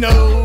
know.